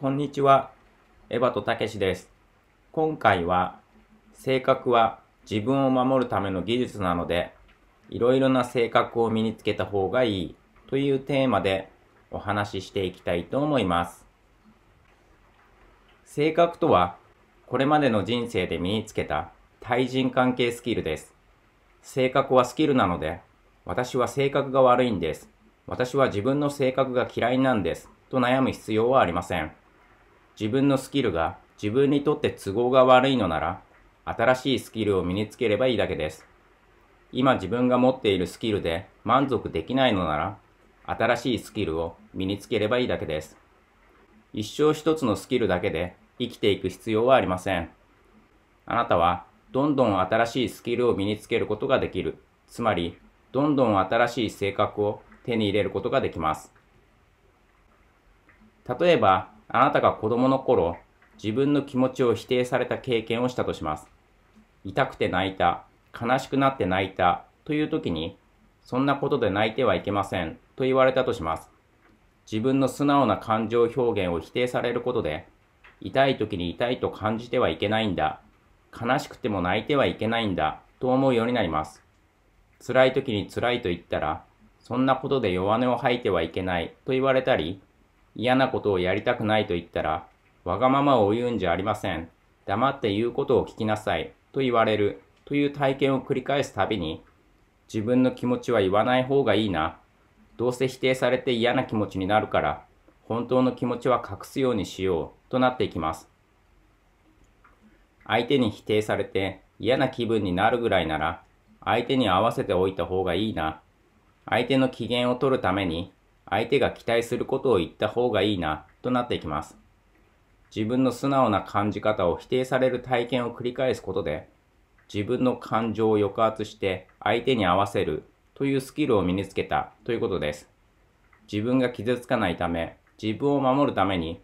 こんにちは。エバトたけしです。今回は、性格は自分を守るための技術なので、いろいろな性格を身につけた方がいいというテーマでお話ししていきたいと思います。性格とは、これまでの人生で身につけた対人関係スキルです。性格はスキルなので、私は性格が悪いんです。私は自分の性格が嫌いなんです。と悩む必要はありません。自分のスキルが自分にとって都合が悪いのなら、新しいスキルを身につければいいだけです。今自分が持っているスキルで満足できないのなら、新しいスキルを身につければいいだけです。一生一つのスキルだけで生きていく必要はありません。あなたはどんどん新しいスキルを身につけることができる。つまり、どんどん新しい性格を手に入れることができます。例えば、あなたが子供の頃、自分の気持ちを否定された経験をしたとします。痛くて泣いた、悲しくなって泣いたという時に、そんなことで泣いてはいけませんと言われたとします。自分の素直な感情表現を否定されることで、痛い時に痛いと感じてはいけないんだ、悲しくても泣いてはいけないんだと思うようになります。辛い時に辛いと言ったら、そんなことで弱音を吐いてはいけないと言われたり、嫌なことをやりたくないと言ったら、わがままを言うんじゃありません。黙って言うことを聞きなさいと言われるという体験を繰り返すたびに、自分の気持ちは言わない方がいいな。どうせ否定されて嫌な気持ちになるから、本当の気持ちは隠すようにしようとなっていきます。相手に否定されて嫌な気分になるぐらいなら、相手に合わせておいた方がいいな。相手の機嫌を取るために、相手が期待することを言った方がいいな、となっていきます。自分の素直な感じ方を否定される体験を繰り返すことで、自分の感情を抑圧して相手に合わせるというスキルを身につけたということです。自分が傷つかないため、自分を守るために、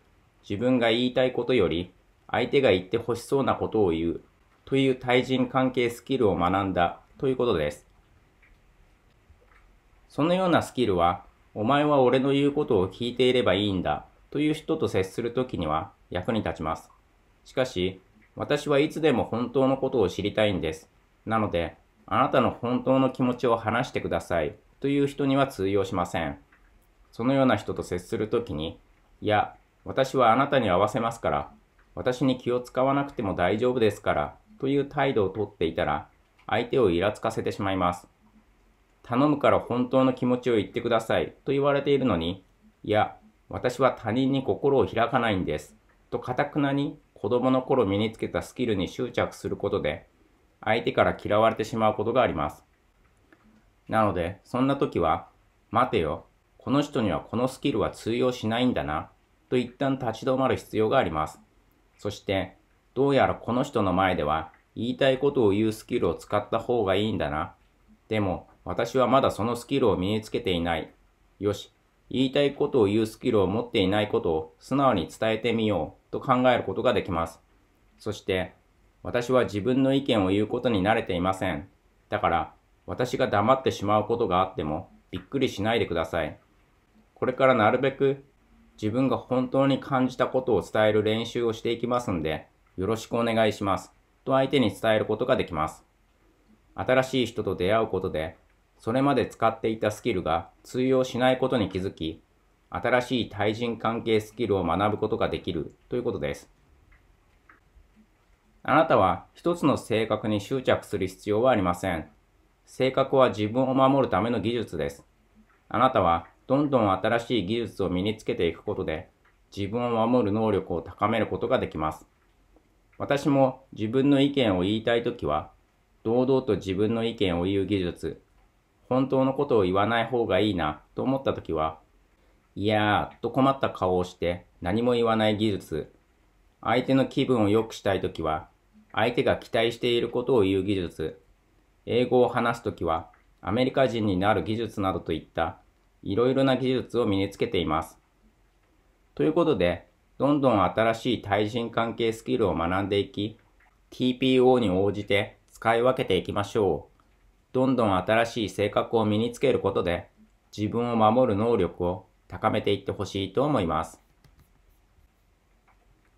自分が言いたいことより、相手が言って欲しそうなことを言うという対人関係スキルを学んだということです。そのようなスキルは、お前は俺の言うことを聞いていればいいんだという人と接するときには役に立ちます。しかし、私はいつでも本当のことを知りたいんです。なので、あなたの本当の気持ちを話してくださいという人には通用しません。そのような人と接するときに、いや、私はあなたに合わせますから、私に気を使わなくても大丈夫ですから、という態度をとっていたら、相手をイラつかせてしまいます。頼むから本当の気持ちを言ってくださいと言われているのに、いや、私は他人に心を開かないんです。と堅くなに子供の頃身につけたスキルに執着することで、相手から嫌われてしまうことがあります。なので、そんな時は、待てよ、この人にはこのスキルは通用しないんだな、と一旦立ち止まる必要があります。そして、どうやらこの人の前では、言いたいことを言うスキルを使った方がいいんだな。でも、私はまだそのスキルを身につけていない。よし、言いたいことを言うスキルを持っていないことを素直に伝えてみようと考えることができます。そして、私は自分の意見を言うことに慣れていません。だから、私が黙ってしまうことがあってもびっくりしないでください。これからなるべく自分が本当に感じたことを伝える練習をしていきますんで、よろしくお願いします。と相手に伝えることができます。新しい人と出会うことで、それまで使っていたスキルが通用しないことに気づき、新しい対人関係スキルを学ぶことができるということです。あなたは一つの性格に執着する必要はありません。性格は自分を守るための技術です。あなたはどんどん新しい技術を身につけていくことで、自分を守る能力を高めることができます。私も自分の意見を言いたいときは、堂々と自分の意見を言う技術、本当のことを言わない方がいいなと思ったときは、いやーと困った顔をして何も言わない技術、相手の気分を良くしたいときは、相手が期待していることを言う技術、英語を話すときは、アメリカ人になる技術などといった、いろいろな技術を身につけています。ということで、どんどん新しい対人関係スキルを学んでいき、TPO に応じて使い分けていきましょう。どんどん新しい性格を身につけることで、自分を守る能力を高めていってほしいと思います。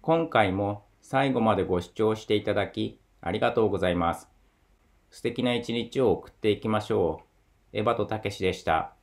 今回も最後までご視聴していただきありがとうございます。素敵な一日を送っていきましょう。エバとたけしでした。